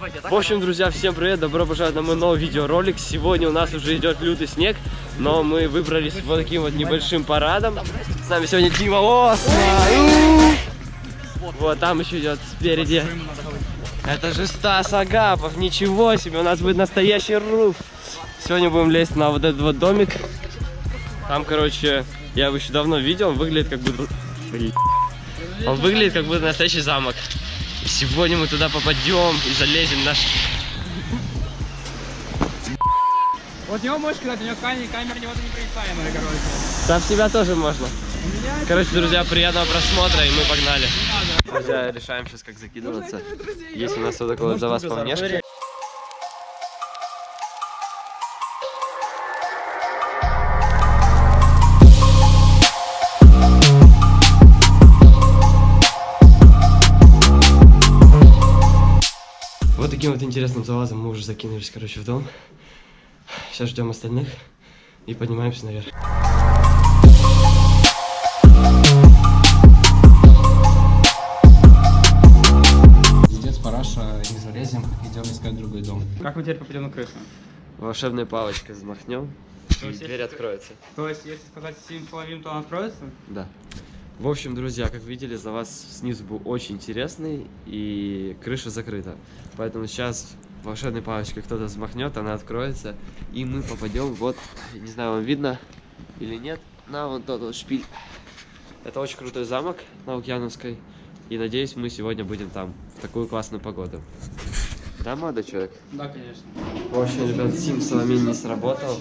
В общем, друзья, всем привет, добро пожаловать на мой новый видеоролик. Сегодня у нас уже идет лютый снег, но мы выбрались вот таким вот небольшим парадом. С нами сегодня Дима Осма. Вот там еще идет спереди. Это же Стас Агапов, ничего себе, у нас будет настоящий руф. Сегодня будем лезть на вот этот вот домик. Там, короче, я его еще давно видел, он выглядит как будто... Он выглядит как будто настоящий замок. Сегодня мы туда попадем и залезем наш... Вот него можешь сказать, у него камера, него непроницаемая, короче. Там себя тоже можно. Короче, друзья, приятного просмотра, и мы погнали. Друзья, решаем сейчас, как закидываться. Есть у нас вот такой вот за вас по внешке. Таким вот интересным залазом мы уже закинулись, короче, в дом. Сейчас ждем остальных и поднимаемся наверх. Пиздец, параша, не залезем, идем искать другой дом. Как мы теперь попадем на крышу? Волшебной палочкой взмахнем, и дверь если- откроется. То есть, если сказать сильным половин, то она откроется? Да. В общем, друзья, как видели, за вас снизу был очень интересный, и крыша закрыта. Поэтому сейчас волшебной палочкой кто-то взмахнет, она откроется, и мы попадем, вот, не знаю, вам видно или нет, на вот тот вот шпиль. Это очень крутой замок на Лукьяновской, и надеюсь, мы сегодня будем там, в такую классную погоду. Да, молодой человек? Да, конечно. В общем, ребят, Сим Соломин не сработал.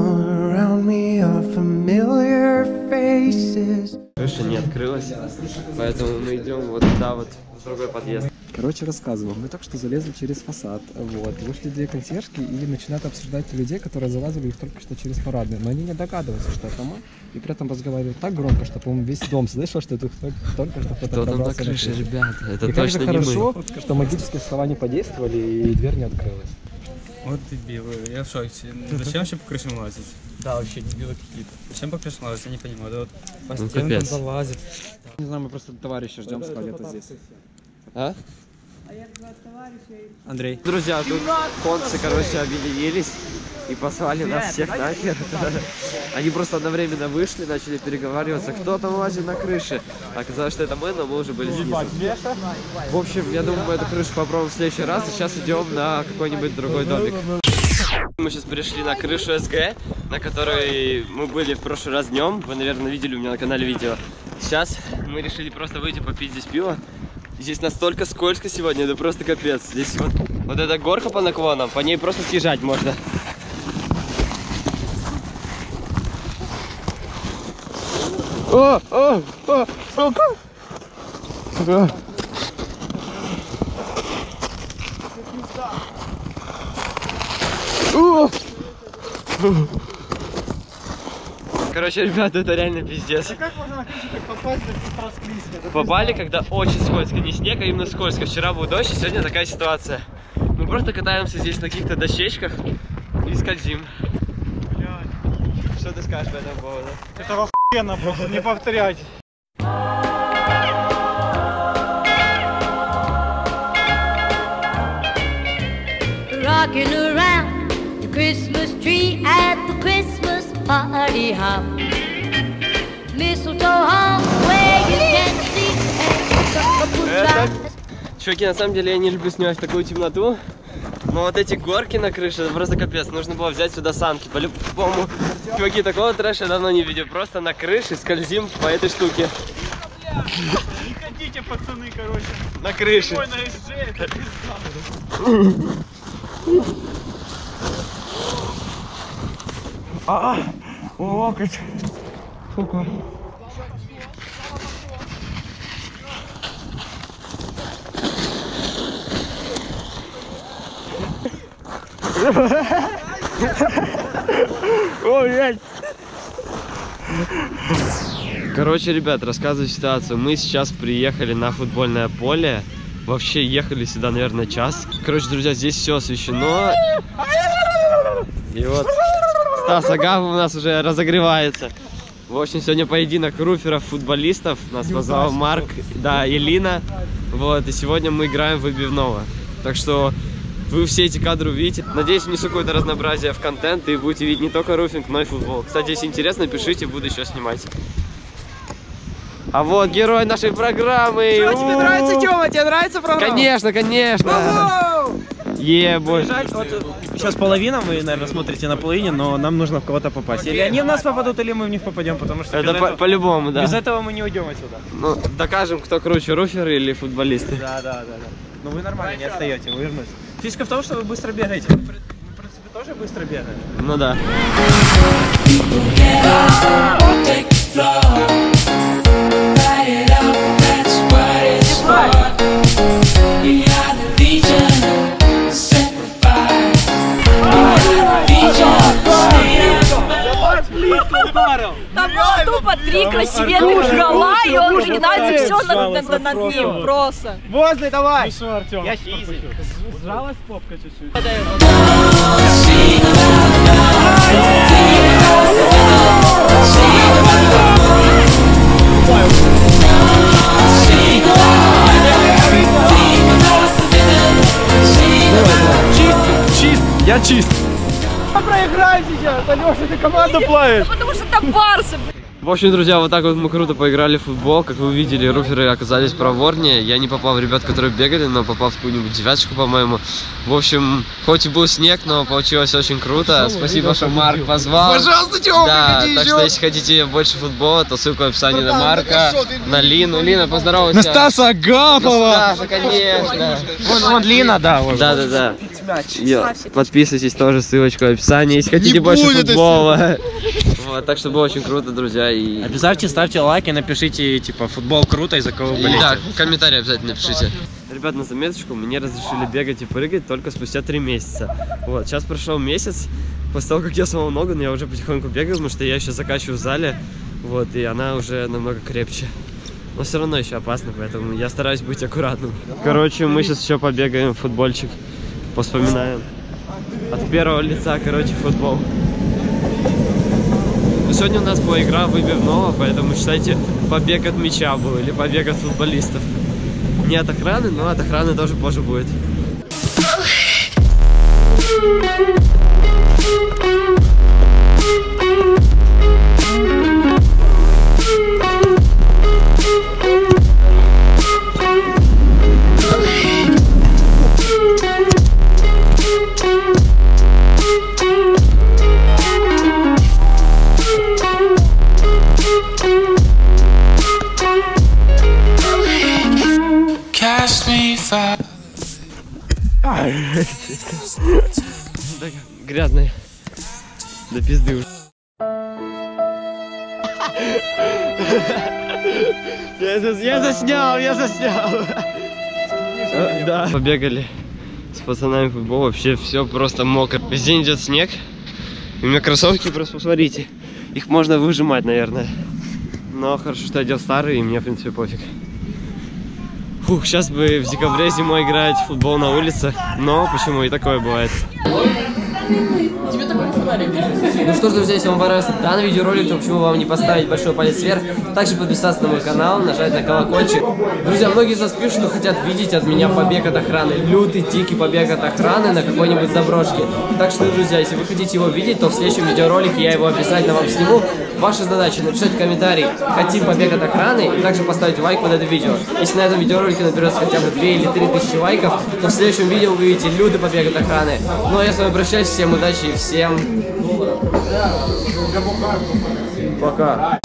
All around me are familiar faces. Крыша не открылась, поэтому мы идем вот туда вот, в другой подъезд. Короче, рассказываю. Мы только что залезли через фасад. Вот. Вышли две консьержки и начинают обсуждать людей, которые залазили их только что через парадные. Но они не догадываются, что это мы. И при этом разговаривают так громко, что, по-моему, весь дом слышал, что тут только что кто-то Кто там на крыше, ребята? Это И точно не мы. хорошо, что магические слова не подействовали и дверь не открылась. Вот дебилы, я в шоке. Зачем вообще по крышам лазить? Да, вообще дебилы какие-то. Зачем по крышам лазить? Я не понимаю. Да вот по Ну, залазит. Не знаю, мы просто товарища ждем, сказал где-то здесь. А? Андрей. Друзья, тут концы, короче, объединились и послали нас всех нахер. Они просто одновременно вышли, начали переговариваться, кто там лазит на крыше. Оказалось, что это мы, но мы уже были снизу. В общем, я думаю, мы эту крышу попробуем в следующий раз, и сейчас идем на какой-нибудь другой домик. Мы сейчас пришли на крышу СГ, на которой мы были в прошлый раз днем. Вы, наверное, видели у меня на канале видео. Сейчас мы решили просто выйти попить здесь пиво. Здесь настолько скользко сегодня, это просто капец. Здесь вот, вот эта горка по наклонам, по ней просто съезжать можно. О, о, о, о, о. О! Короче, ребята, это реально пиздец. Как можно на крышу так попасть, так расклизко? Попали, когда очень скользко, не снег, а именно скользко. Вчера был дождь, и сегодня такая ситуация. Мы просто катаемся здесь на каких-то дощечках и скользим. Что ты скажешь по этому поводу? Это охуенно просто, не повторять. rocking around the Christmas tree at the Christmas party hop. Mistletoe hung where you can see and. Чуваки, на самом деле я не люблю снимать в такую темноту. Но вот эти горки на крыше, это просто капец. Нужно было взять сюда санки. По-любому. Чуваки, такого трэша я давно не видел. Просто на крыше скользим по этой штуке. Не ходите, пацаны, короче. На крыше. Ой, на СЖ, это пизда. А, локоть. Сука. Ой, блядь. Короче, ребят, рассказываю ситуацию. Мы сейчас приехали на футбольное поле. Вообще ехали сюда, наверное, час. Короче, друзья, здесь все освещено. И вот Стас Агапов у нас уже разогревается. В общем, сегодня поединок руферов, футболистов. Нас позвал Марк, да, и Лина. Вот, и сегодня мы играем в выбивного. Так что вы все эти кадры увидите. Надеюсь, внесу какое-то разнообразие в контент и будете видеть не только руфинг, но и футбол. Кстати, если интересно, пишите, буду еще снимать. А вот герой нашей программы. Что, тебе нравится, Тёма? Тебе нравится программа? Конечно, конечно. Ебой. Сейчас половина, вы, наверное, смотрите на половине, но нам нужно в кого-то попасть. Или они в нас попадут, или мы в них попадем, потому что Это без, по- по-любому, да. без этого мы не уйдем отсюда. Ну, докажем, кто круче, руферы или футболисты. Да, да, да, да. Но вы нормально, не отстаете, вы вернусь. Фишка в том, что вы быстро бегаете. Вы, в принципе, тоже быстро бегаете. Ну да. Там три красивенных гола, и он уже не нравится все над, ним. Просто. Возле, давай! Что, Артем? Я. Сжалась попка чуть-чуть. Я чист. Проиграем сейчас, Алеша, ты команду плавишь. Потому что там блин. В общем, друзья, вот так вот мы круто поиграли в футбол. Как вы видели, руферы оказались проворнее. Я не попал в ребят, которые бегали, но попал в какую-нибудь девяточку, по-моему. В общем, хоть и был снег, но получилось очень круто. Спасибо, что Марк позвал. Пожалуйста, Тёма, Да, так что если хотите больше футбола, то ссылка в описании на Марка, на Лину. Лина, поздоровайся. На Стаса Агапова! Стаса, конечно. Вон, вон Лина, да, вот. Да, да, да. Йо, подписывайтесь тоже, ссылочка в описании, если хотите больше футбола. Вот, так что было очень круто, друзья. И... Обязательно ставьте лайки, напишите, типа, футбол круто, и за кого вы болеете. Да, комментарий обязательно напишите. Ребят, на заметочку, мне разрешили бегать и прыгать только спустя три месяца. Вот, сейчас прошел месяц, после того, как я сломал ногу, но я уже потихоньку бегаю, потому что я еще закачиваю в зале, вот, и она уже намного крепче. Но все равно еще опасно, поэтому я стараюсь быть аккуратным. Короче, мы сейчас еще побегаем в футбольчик, поспоминаем. От первого лица, короче, футбол. Но сегодня у нас была игра выбивного, поэтому считайте, побег от мяча был или побег от футболистов. Не от охраны, но от охраны тоже позже будет. Cast Грязный. До пизды уже. Я, зас- я заснял, я заснял. Э, Да. Побегали с пацанами футбол. Вообще все просто мокро. Весь день идет снег. У меня кроссовки просто посмотрите. Их можно выжимать, наверное. Но хорошо, что я одел старые, и мне, в принципе, пофиг. Фух, сейчас бы в декабре зимой играть в футбол на улице. Но почему и такое бывает. Ну что ж, друзья, если вам понравился данный видеоролик, то почему вам не поставить большой палец вверх? Также подписаться на мой канал, нажать на колокольчик. Друзья, многие из вас пишут, что хотят видеть от меня побег от охраны. Лютый, дикий побег от охраны на какой-нибудь заброшке. Так что, друзья, если вы хотите его видеть, то в следующем видеоролике я его обязательно вам сниму. Ваша задача написать комментарий «Хотим побег от охраны» и также поставить лайк под это видео. Если на этом видеоролике наберется хотя бы 2 или 3 тысячи лайков, то в следующем видео вы увидите Люды побег от охраны. Ну а я с вами прощаюсь, всем удачи и всем... Пока.